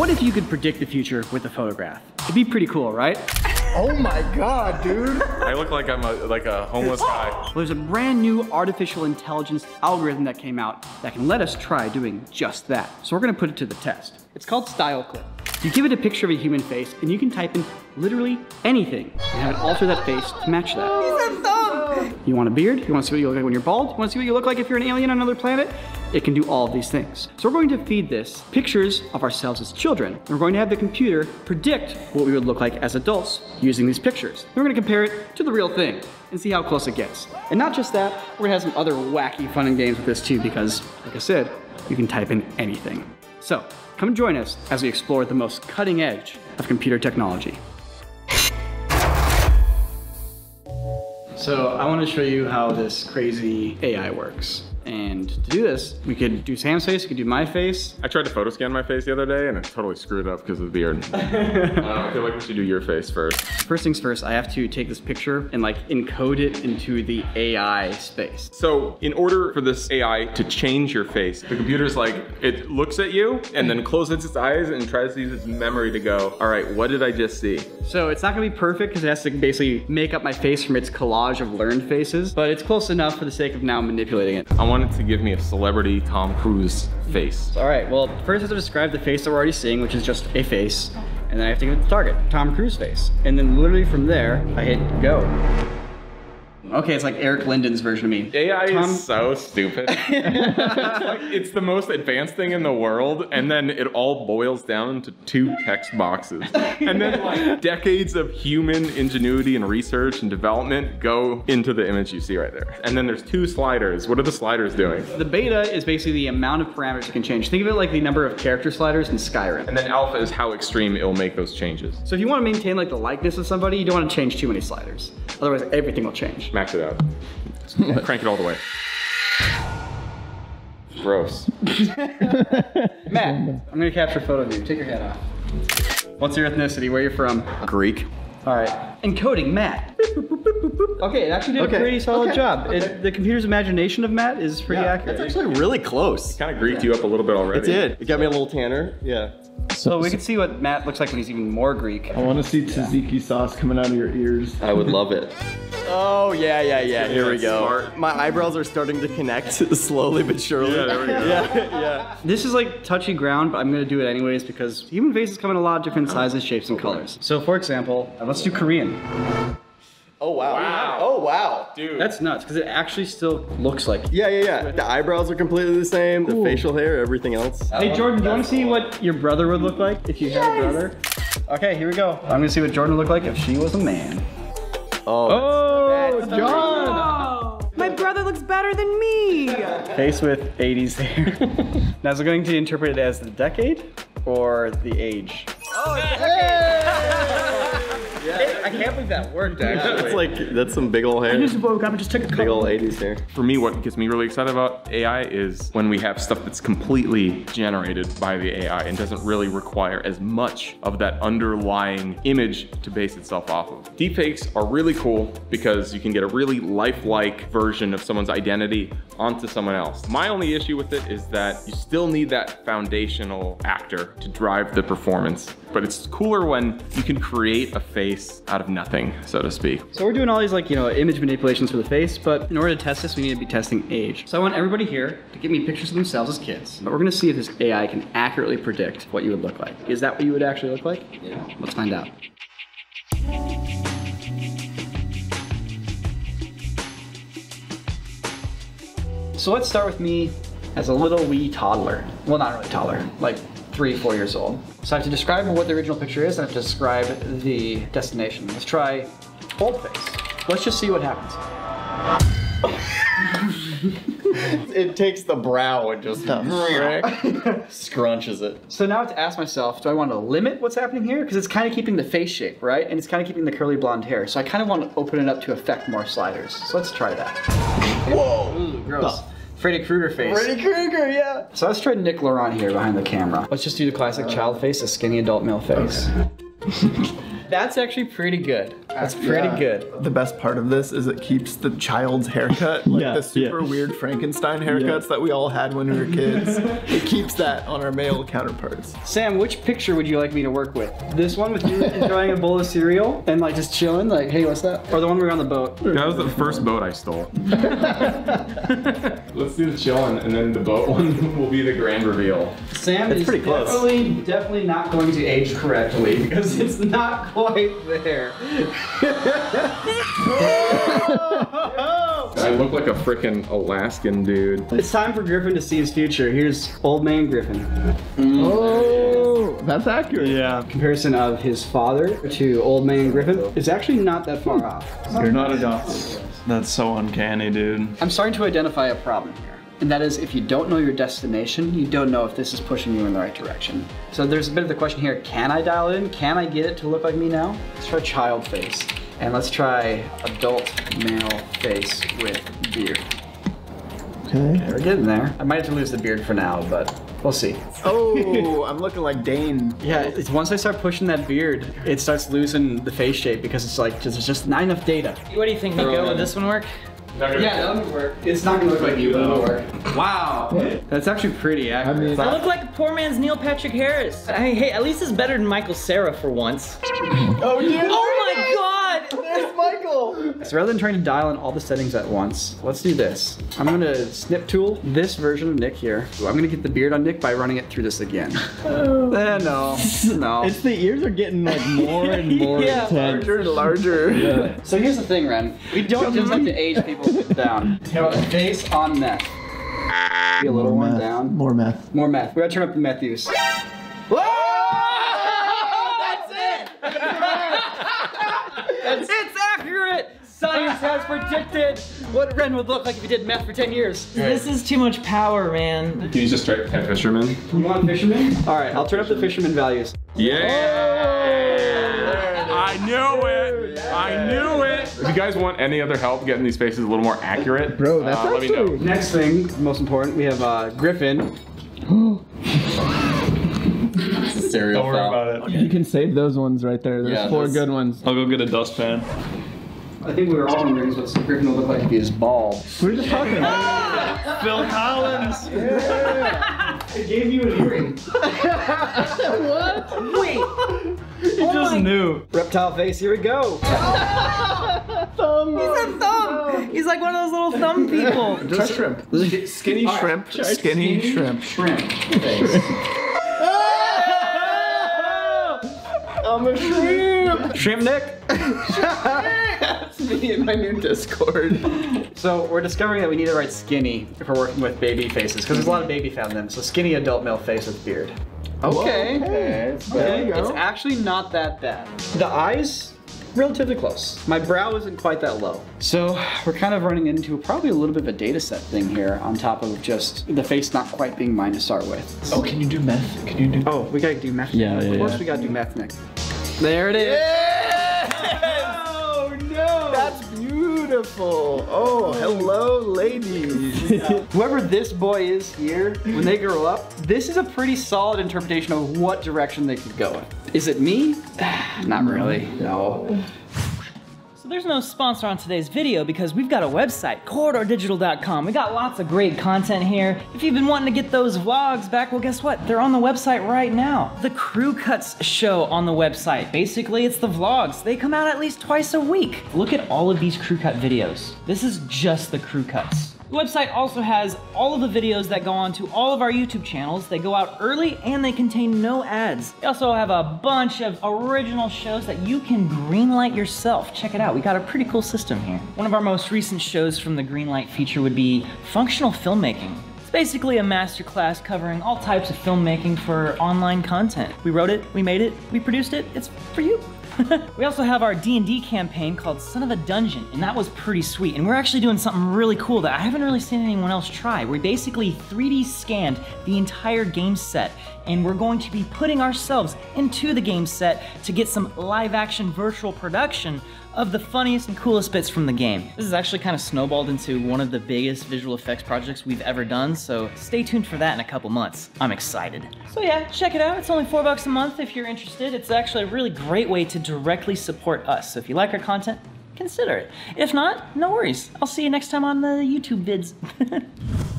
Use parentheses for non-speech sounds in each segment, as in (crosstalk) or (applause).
What if you could predict the future with a photograph? It'd be pretty cool, right? Oh my god, dude. I look like I'm a, like a homeless guy. Well, there's a brand new artificial intelligence algorithm that came out that can let us try doing just that. So we're gonna put it to the test. It's called StyleCLIP. You give it a picture of a human face and you can type in literally anything and have it alter that face to match that. (laughs) You want a beard? You want to see what you look like when you're bald? You want to see what you look like if you're an alien on another planet? It can do all of these things. So we're going to feed this pictures of ourselves as children. And we're going to have the computer predict what we would look like as adults using these pictures. We're going to compare it to the real thing and see how close it gets. And not just that, we're going to have some other wacky fun and games with this too because, like I said, you can type in anything. So come join us as we explore the most cutting edge of computer technology. So I want to show you how this crazy AI works. And to do this, we could do Sam's face, we could do my face. I tried to photo scan my face the other day and it totally screwed it up because of the beard. (laughs) uh, I feel like we should do your face first. First things first, I have to take this picture and like encode it into the AI space. So in order for this AI to change your face, the computer's like, it looks at you and then closes its eyes and tries to use its memory to go, all right, what did I just see? So it's not gonna be perfect because it has to basically make up my face from its collage of learned faces, but it's close enough for the sake of now manipulating it. I want it to give me a celebrity Tom Cruise face. All right, well, first I have to describe the face that we're already seeing, which is just a face, and then I have to give it the target, Tom Cruise face. And then literally from there, I hit go. Okay, it's like Eric Linden's version of me. AI Tom- is so stupid. it's, (laughs) like, it's the most advanced thing in the world, and then it all boils down to two text boxes. And then like (laughs) decades of human ingenuity and research and development go into the image you see right there. And then there's two sliders. What are the sliders doing? The beta is basically the amount of parameters you can change. Think of it like the number of character sliders in Skyrim. And then alpha is how extreme it'll make those changes. So if you want to maintain like the likeness of somebody, you don't want to change too many sliders. Otherwise, everything will change. Max it out. (laughs) Crank it all the way. Gross. (laughs) Matt, I'm gonna capture a photo of you. Take your hat off. What's your ethnicity? Where are you from? Greek. All right. Encoding Matt. Okay, it actually did Okay, a pretty solid okay, job. okay. It, the computer's imagination of Matt is pretty accurate. It's actually really close. Kind of Greeked you up a little bit already. It did. It got me a little tanner. Yeah. So we can see what Matt looks like when he's even more Greek. I want to see tzatziki sauce coming out of your ears. I would love it. (laughs) Oh yeah, yeah, yeah. Here we go. smart. My eyebrows are starting to connect (laughs) slowly but surely. Yeah, there we go. (laughs) Yeah, yeah. This is like touchy ground, but I'm gonna do it anyways because human faces come in a lot of different sizes, shapes, and colors. So for example, uh, let's do Korean. Oh wow. Wow. Oh wow. Dude. That's nuts because it actually still looks like. Yeah, yeah, yeah. The eyebrows are completely the same. The facial hair, everything else. Hey Jordan, do you want to see what your brother would look like if you had a brother? Okay, here we go. I'm gonna see what Jordan would look like if she was a man. Oh. Oh, John! My brother looks better than me. Face with 80s hair. (laughs) now, is it going to interpret it as the decade or the age? Oh, I can't believe that worked, actually. (laughs) That's like that's some big old hair. woke up and just took a Big old 80s hair. For me, what gets me really excited about AI is when we have stuff that's completely generated by the AI and doesn't really require as much of that underlying image to base itself off of. Deepfakes are really cool because you can get a really lifelike version of someone's identity onto someone else. My only issue with it is that you still need that foundational actor to drive the performance. But it's cooler when you can create a face out of nothing, so to speak. So we're doing all these like, you know, image manipulations for the face, but in order to test this, we need to be testing age. So I want everybody here to give me pictures of themselves as kids. But we're gonna see if this AI can accurately predict what you would look like. Is that what you would actually look like? Yeah. Let's find out. So let's start with me as a little wee toddler. Well, not really toddler, like three, four years old. So I have to describe what the original picture is, and I have to describe the destination. Let's try bold face. Let's just see what happens. (laughs) It takes the brow and just (laughs) scrunches it. So now I have to ask myself, do I want to limit what's happening here? Because it's kind of keeping the face shape, right? And it's kind of keeping the curly blonde hair. So I kind of want to open it up to affect more sliders. So let's try that. Whoa! Ooh, gross. Freddy Krueger face. Freddy Krueger, yeah. So let's try Nick Laurent here behind the camera. Let's just do the classic child face, a skinny adult male face. (laughs) That's actually pretty good. That's uh, pretty Yeah. good. The best part of this is it keeps the child's haircut, like Yeah, the super yeah. weird Frankenstein haircuts that we all had when we were kids. (laughs) it keeps that on our male counterparts. Sam, which picture would you like me to work with? This one with you enjoying a bowl of cereal and like just chilling, like, hey, what's that? Or the one where we were on the boat? That was the first boat I stole. (laughs) (laughs) Let's do the chilling and then the boat one will be the grand reveal. Sam It's is pretty close. definitely, definitely not going to age correctly because it's not quite there. (laughs) I look like a freaking Alaskan dude. It's time for Griffin to see his future. Here's Old Man Griffin. Mm. Oh, that's accurate. Yeah. Comparison of his father to Old Man Griffin is actually not that far off. You're not a dog. That's so uncanny, dude. I'm starting to identify a problem here. And that is if you don't know your destination, you don't know if this is pushing you in the right direction. So there's a bit of the question here, can I dial it in? Can I get it to look like me now? Let's try child face. And let's try adult male face with beard. Okay. We're getting there. I might have to lose the beard for now, but we'll see. Oh, I'm looking like Dane. Yeah, it's once I start pushing that beard, it starts losing the face shape because it's like there's just not enough data. What do you think, Niko? Would this one work? Yeah, that'll work. It's not gonna look like you, but it'll work. Wow, that's actually pretty accurate. I look like a poor man's Neil Patrick Harris. Hey, hey, at least it's better than Michael Cera for once. Oh, yeah. Oh my god! There's So rather than trying to dial in all the settings at once, let's do this. I'm gonna snip tool this version of Nick here. I'm gonna get the beard on Nick by running it through this again. Eh, no, no. It's the ears are getting like more and (laughs) more Yeah. intense. Larger and larger. So here's the thing, Wren. We don't just like to age people down. You know, face on meth. Be a little one Meth. down. More meth. More meth. We gotta turn up the meth use. It's (laughs) accurate! Science has predicted what Wren would look like if he did meth for 10 years. This is too much power, man. Can you just straight pet fisherman? You want fisherman? Alright, I'll turn up the fisherman values. Yeah! I knew it! I knew it! If you guys want any other help getting these faces a little more accurate, Bro, that's uh, let me know. actually- Next thing, most important, we have uh, Griffin. Cereal Don't worry about it. You can save those ones right there. There's Yeah, four those- good ones. I'll go get a dustpan. I think we were all wondering what Griffin would look like if he was bald. We were just talking about (laughs) Phil Collins. Yeah. It gave you an earring. (laughs) What? Wait! He oh just knew. Reptile face, here we go. thumb. He's a thumb! He's like one of those little thumb (laughs) people. Try shrimp. Skinny shrimp. Skinny shrimp. Shrimp. I'm a shrimp. Shrimp Nick. That's me in my new Discord. So we're discovering that we need to write skinny if we're working with baby faces, because there's a lot of baby fat in them. So skinny adult male face with beard. Okay. Okay. There you It's actually not that bad. The eyes, relatively close. My brow isn't quite that low. So we're kind of running into probably a little bit of a data set thing here on top of just the face not quite being mine to start with. Oh, can you do meth? Can you do? Oh, we gotta do meth. Yeah, yeah Of course yeah. we gotta do meth next. There it is. Oh no! That's beautiful. Oh, hello, ladies. (laughs) Whoever this boy is here, when they grow up, this is a pretty solid interpretation of what direction they could go in. Is it me? (sighs) Not really. No. There's no sponsor on today's video because we've got a website, corridordigital.com. We got lots of great content here. If you've been wanting to get those vlogs back, well, guess what? They're on the website right now. The Crew Cuts show on the website. Basically, it's the vlogs. They come out at least twice a week. Look at all of these Crew Cut videos. This is just the Crew Cuts. The website also has all of the videos that go on to all of our YouTube channels. They go out early and they contain no ads. We also have a bunch of original shows that you can greenlight yourself. Check it out. We got a pretty cool system here. One of our most recent shows from the Greenlight feature would be functional filmmaking. It's basically a masterclass covering all types of filmmaking for online content. We wrote it, we made it, we produced it. It's for you. (laughs) we also have our D&D campaign called Son of a Dungeon, and that was pretty sweet. And we're actually doing something really cool that I haven't really seen anyone else try. We basically 3D scanned the entire game set, and we're going to be putting ourselves into the game set to get some live action virtual production of the funniest and coolest bits from the game. This is actually kind of snowballed into one of the biggest visual effects projects we've ever done, so stay tuned for that in a couple months. I'm excited. So yeah, check it out. It's only four bucks a month if you're interested. It's actually a really great way to directly support us. So if you like our content, consider it. If not, no worries. I'll see you next time on the YouTube vids. (laughs)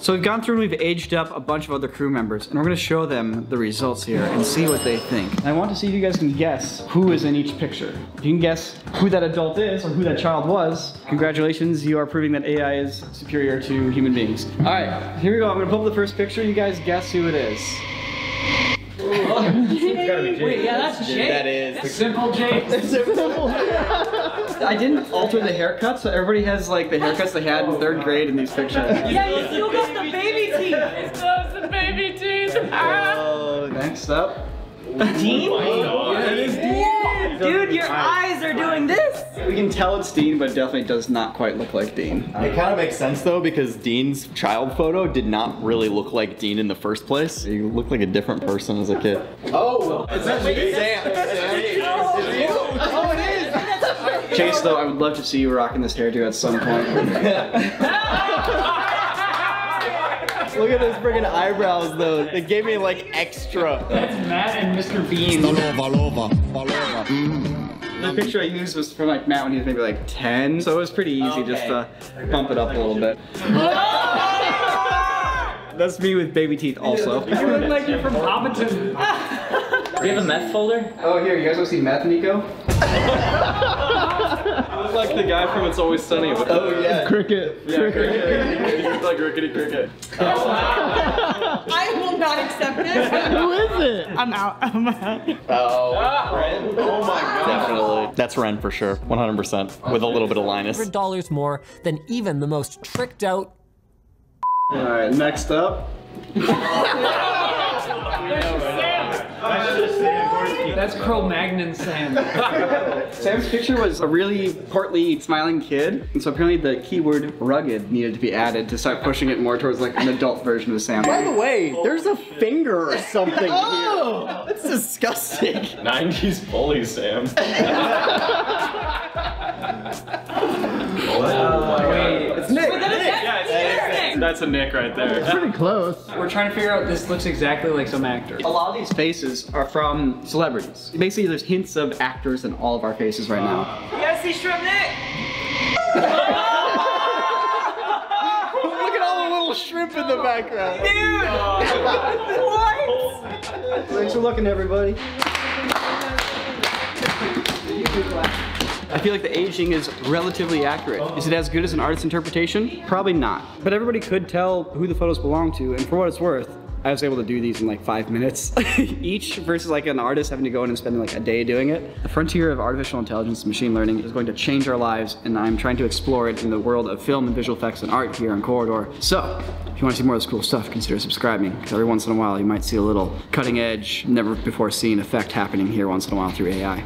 So we've gone through and we've aged up a bunch of other crew members, and we're gonna show them the results here and see what they think. And I want to see if you guys can guess who is in each picture. If you can guess who that adult is or who that child was, congratulations, you are proving that AI is superior to human beings. All right, here we go. I'm gonna pull up the first picture. You guys guess who it is. Wait, yeah, that's Jake. That is. Simple Jake. (laughs) Simple. I didn't alter the haircut, so everybody has like the haircuts they had in third oh, grade in these pictures. Yeah, you still got the baby teeth. (laughs) It's the baby teeth. Oh, (laughs) next up. Dean? Oh Dude, your eyes are doing this. We can tell it's Dean, but it definitely does not quite look like Dean. It kind of makes sense though because Dean's child photo did not really look like Dean in the first place. He looked like a different person as a kid. Oh, is that me? Sam! It is! Oh, oh, it is! Chase, though, I would love to see you rocking this hairdo at some point. (laughs) Look at those friggin' eyebrows though. They gave me like extra. That's Matt and Mr. Bean. The picture I used was from like Matt when he was maybe like 10, so it was pretty easy just to bump it up a little bit. (laughs) That's me with baby teeth also. You look like you're from Hobbiton. Do you have a meth folder? Oh, here, you guys want to see Meth Niko? (laughs) I look like the guy from It's Always Sunny. With Oh yeah. Cricket. yeah, cricket. (laughs) He looks like Rickety Cricket. Oh, I will not accept this. (laughs) Who is it? I'm out. (laughs) I'm out. Oh, oh my god. Definitely. That's Wren for sure. 100%. With a little bit of Linus. dollars more than even the most tricked out Alright, next up. (laughs) That's Cro-Magnon Sam. (laughs) Sam's picture was a really portly, smiling kid, and so apparently the keyword rugged needed to be added to start pushing it more towards like an adult version of Sam. By the way, there's a finger or something oh! here. That's disgusting. 90s bully, Sam. (laughs) Oh it's Nick! That's a Nick right there. It's Pretty close. We're trying to figure out this looks exactly like some actor. A lot of these faces are from celebrities. Basically, there's hints of actors in all of our faces right now. You guys see Shrimp Nick? Look at all the little shrimp in the background. Dude! What? Thanks for looking, everybody. (laughs) I feel like the aging is relatively accurate. Is it as good as an artist's interpretation? Probably not. But everybody could tell who the photos belong to, and for what it's worth, I was able to do these in like five minutes (laughs) each versus like an artist having to go in and spend like a day doing it. The frontier of artificial intelligence and machine learning is going to change our lives and I'm trying to explore it in the world of film and visual effects and art here on Corridor. So, if you want to see more of this cool stuff, consider subscribing because every once in a while you might see a little cutting edge, never before seen effect happening here once in a while through AI.